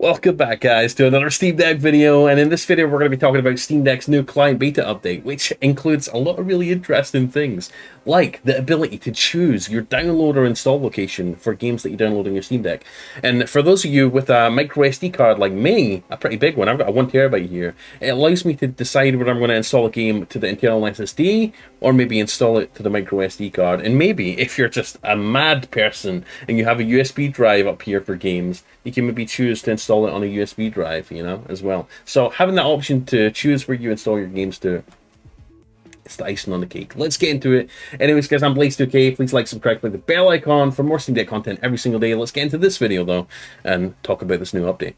Welcome back guys to another Steam Deck video and in this video we're going to be talking about Steam Deck's new client beta update which includes a lot of really interesting things like the ability to choose your download or install location for games that you download on your Steam Deck. And for those of you with a micro SD card like me, a pretty big one, I've got a 1 terabyte here, it allows me to decide whether I'm going to install a game to the internal SSD or maybe install it to the micro SD card. And maybe if you're just a mad person and you have a USB drive up here for games, you can maybe choose to install it on a USB drive, you know, as well. So having that option to choose where you install your games to it's the icing on the cake. Let's get into it. Anyways, guys, I'm Blaze2k. Please like, subscribe, click the bell icon for more Steam Deck content every single day. Let's get into this video, though, and talk about this new update.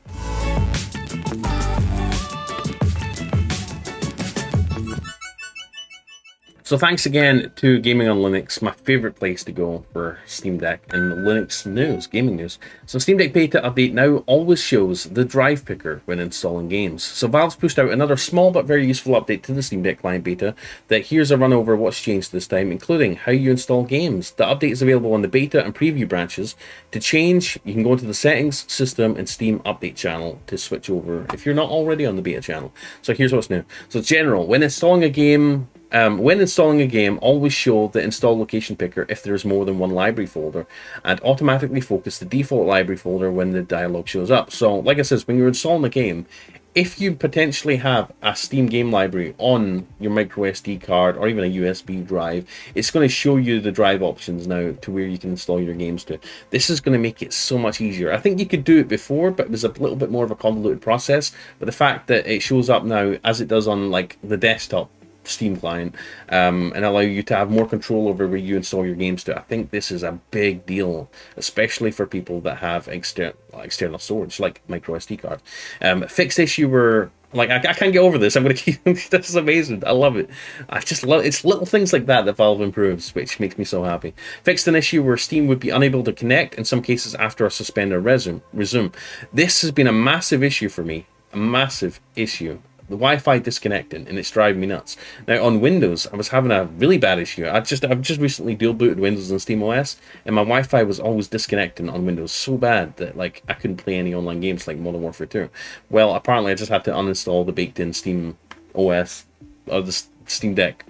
So thanks again to Gaming on Linux, my favorite place to go for Steam Deck and Linux news, gaming news. So Steam Deck Beta Update now always shows the drive picker when installing games. So Valve's pushed out another small but very useful update to the Steam Deck client beta that here's a run over what's changed this time, including how you install games. The update is available on the beta and preview branches. To change, you can go into the settings, system, and Steam update channel to switch over if you're not already on the beta channel. So here's what's new. So general, when installing a game, um, when installing a game, always show the install location picker if there's more than one library folder, and automatically focus the default library folder when the dialog shows up. So, like I said, when you're installing a game, if you potentially have a Steam game library on your micro SD card or even a USB drive, it's going to show you the drive options now to where you can install your games to. This is going to make it so much easier. I think you could do it before, but it was a little bit more of a convoluted process. But the fact that it shows up now as it does on like the desktop Steam client um, and allow you to have more control over where you install your games to. I think this is a big deal, especially for people that have exter external storage like micro SD card. Um, fixed issue where like I, I, can't get over this. I'm gonna keep this is amazing. I love it. I just love it's little things like that that Valve improves, which makes me so happy. Fixed an issue where Steam would be unable to connect in some cases after a suspend resume. Resume. This has been a massive issue for me. A massive issue the Wi-Fi disconnecting and it's driving me nuts. Now on Windows, I was having a really bad issue. I just I've just recently dual booted Windows and Steam OS, and my Wi-Fi was always disconnecting on Windows so bad that like I couldn't play any online games like Modern Warfare 2. Well, apparently I just had to uninstall the baked-in Steam OS or uh, the Steam Deck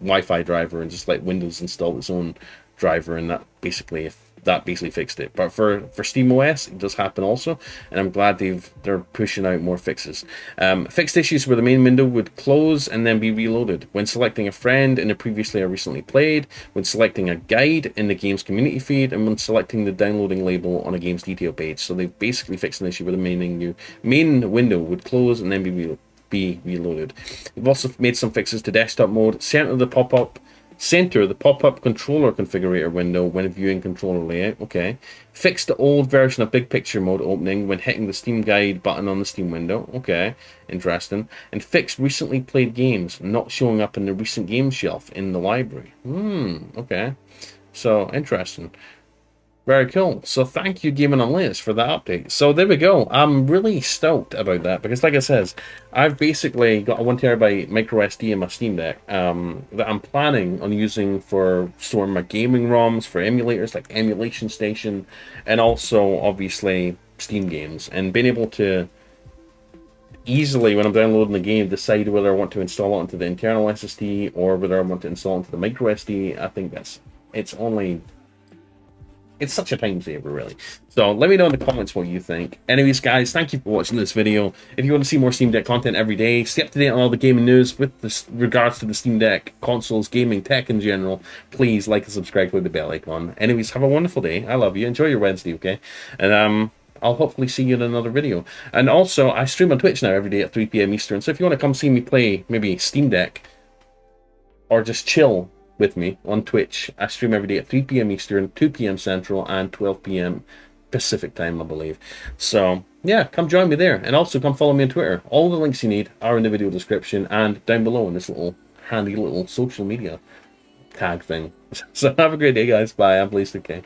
Wi-Fi driver and just let Windows install its own driver, and that basically if that basically fixed it. But for for SteamOS, it does happen also, and I'm glad they've they're pushing out more fixes. Um, fixed issues where the main window would close and then be reloaded when selecting a friend in a previously or recently played, when selecting a guide in the game's community feed, and when selecting the downloading label on a game's detail page. So they've basically fixed an issue where the main menu, main window would close and then be reloaded be reloaded. We've also made some fixes to desktop mode. Center the pop-up Center the pop-up controller configurator window when viewing controller layout. Okay. Fix the old version of big picture mode opening when hitting the Steam Guide button on the Steam window. Okay. Interesting. And fix recently played games not showing up in the recent game shelf in the library. Hmm. Okay. So, interesting. Very cool. So thank you, Gaming on Linux, for that update. So there we go. I'm really stoked about that because, like I says, I've basically got a one terabyte micro SD in my Steam Deck um, that I'm planning on using for storing my gaming ROMs for emulators like Emulation Station, and also obviously Steam games, and being able to easily when I'm downloading the game decide whether I want to install it onto the internal SSD or whether I want to install it onto the micro SD. I think that's it's only it's such a time saver, really. So let me know in the comments what you think. Anyways, guys, thank you for watching this video. If you want to see more Steam Deck content every day, stay up to date on all the gaming news with this, regards to the Steam Deck, consoles, gaming, tech in general, please like and subscribe, click the bell icon. Anyways, have a wonderful day. I love you. Enjoy your Wednesday, okay? And um, I'll hopefully see you in another video. And also, I stream on Twitch now every day at 3 p.m. Eastern. So if you want to come see me play maybe Steam Deck or just chill with me on Twitch. I stream every day at 3 p.m. Eastern, 2 p.m. Central, and 12 p.m. Pacific time, I believe. So, yeah, come join me there. And also come follow me on Twitter. All the links you need are in the video description and down below in this little handy little social media tag thing. So have a great day, guys. Bye. I'm Blaze2k.